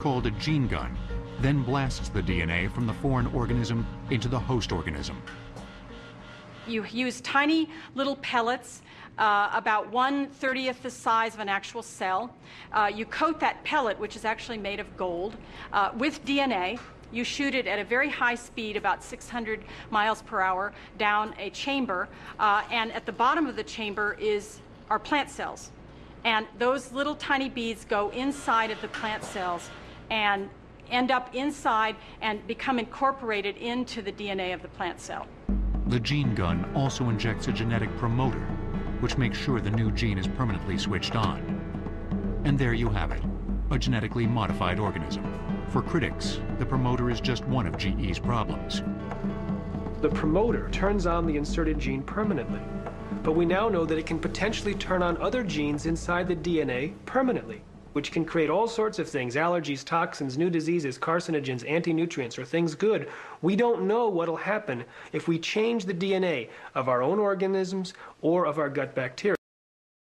called a gene gun, then blasts the DNA from the foreign organism into the host organism. You use tiny little pellets, uh, about one thirtieth the size of an actual cell. Uh, you coat that pellet, which is actually made of gold, uh, with DNA. You shoot it at a very high speed, about 600 miles per hour, down a chamber, uh, and at the bottom of the chamber is our plant cells. And those little tiny beads go inside of the plant cells and end up inside and become incorporated into the DNA of the plant cell. The gene gun also injects a genetic promoter, which makes sure the new gene is permanently switched on. And there you have it, a genetically modified organism. For critics, the promoter is just one of GE's problems. The promoter turns on the inserted gene permanently, but we now know that it can potentially turn on other genes inside the DNA permanently which can create all sorts of things allergies, toxins, new diseases, carcinogens, anti nutrients, or things good. We don't know what'll happen if we change the DNA of our own organisms or of our gut bacteria.